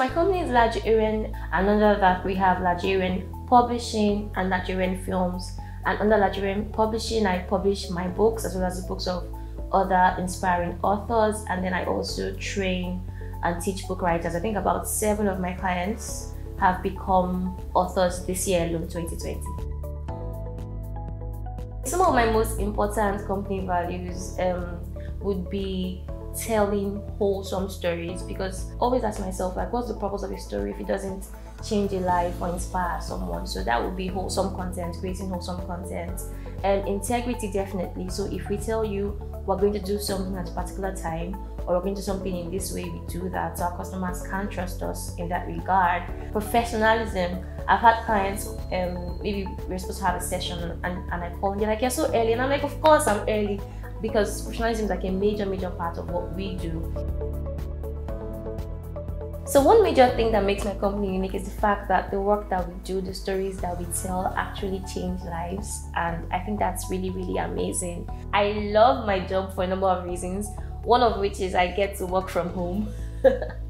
My company is Laju Iren, and under that we have Laju Iren Publishing and Laju Iren Films. And under Laju Iren Publishing, I publish my books as well as the books of other inspiring authors, and then I also train and teach book writers. I think about seven of my clients have become authors this year alone, 2020. Some of my most important company values um, would be telling wholesome stories because always ask myself like what's the purpose of a story if it doesn't change a life or inspire someone? So that would be wholesome content creating wholesome content. And integrity definitely. So if we tell you we're going to do something at a particular time or we're going to do something in this way we do that. So our customers can trust us in that regard. Professionalism. I've had clients um maybe we're supposed to have a session and, and i call and they're like you're so early. And i'm like of course i'm early because professionalism is like a major, major part of what we do. So one major thing that makes my company unique is the fact that the work that we do, the stories that we tell actually change lives. And I think that's really, really amazing. I love my job for a number of reasons. One of which is I get to work from home.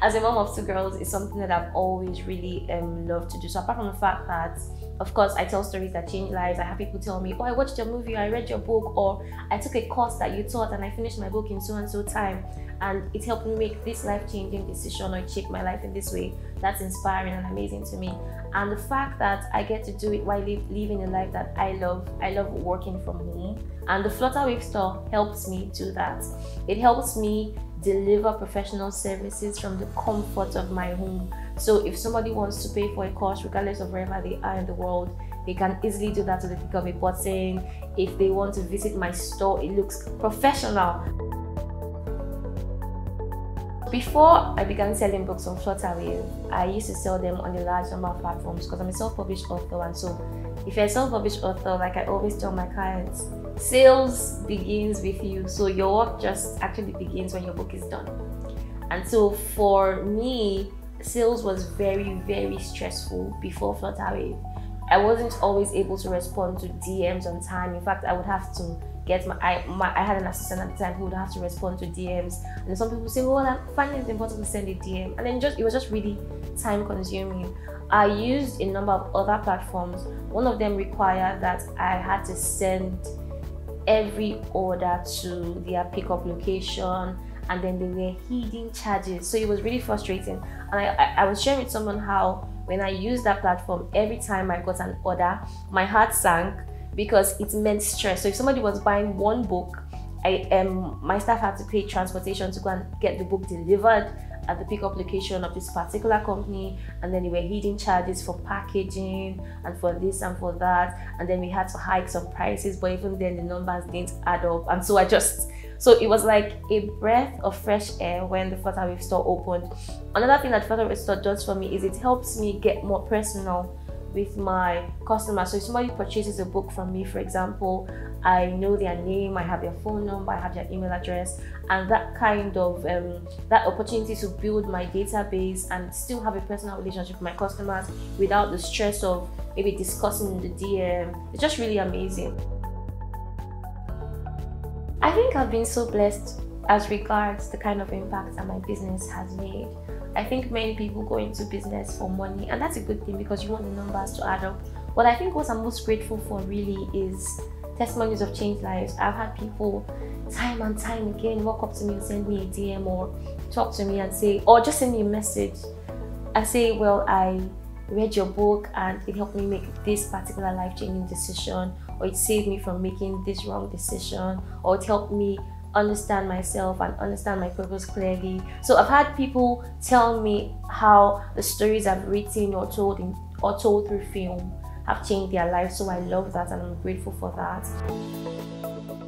As a mom of two girls, it's something that I've always really um, loved to do. So apart from the fact that of course, I tell stories that change lives. I have people tell me, oh, I watched your movie, I read your book, or I took a course that you taught and I finished my book in so and so time. And it helped me make this life changing decision or shape my life in this way. That's inspiring and amazing to me. And the fact that I get to do it while live, living a life that I love, I love working from home. And the Flutterwave store helps me do that. It helps me deliver professional services from the comfort of my home. So if somebody wants to pay for a course, regardless of wherever they are in the world, they can easily do that to the click of a button. If they want to visit my store, it looks professional. Before I began selling books on Flutterwave, I used to sell them on a large number of platforms because I'm a self-published author and so if you're a self-published author, like I always tell my clients, sales begins with you. So your work just actually begins when your book is done. And so for me, sales was very, very stressful before Flutterwave. I wasn't always able to respond to DMs on time. In fact, I would have to get my I, my I had an assistant at the time who would have to respond to DMs. And some people say, well, I find it important to send a DM. And then just it was just really time consuming. I used a number of other platforms. One of them required that I had to send every order to their pickup location and then they were hidden charges. So it was really frustrating. And I, I, I was sharing with someone how when I used that platform, every time I got an order, my heart sank because it meant stress. So if somebody was buying one book, I um my staff had to pay transportation to go and get the book delivered at the pickup location of this particular company and then we were hidden charges for packaging and for this and for that and then we had to hike some prices but even then the numbers didn't add up and so I just so it was like a breath of fresh air when the Flutterwave store opened. Another thing that Flutterwave store does for me is it helps me get more personal with my customers. So if somebody purchases a book from me, for example, I know their name, I have their phone number, I have their email address, and that kind of um, that opportunity to build my database and still have a personal relationship with my customers without the stress of maybe discussing the DM. It's just really amazing. I think I've been so blessed as regards the kind of impact that my business has made. I think many people go into business for money, and that's a good thing because you want the numbers to add up. But I think what I'm most grateful for really is testimonies of changed lives. I've had people time and time again walk up to me and send me a DM or talk to me and say, or just send me a message and say, Well, I read your book and it helped me make this particular life changing decision, or it saved me from making this wrong decision, or it helped me understand myself and understand my purpose clearly. So I've had people tell me how the stories I've written or told in, or told through film have changed their lives. So I love that and I'm grateful for that.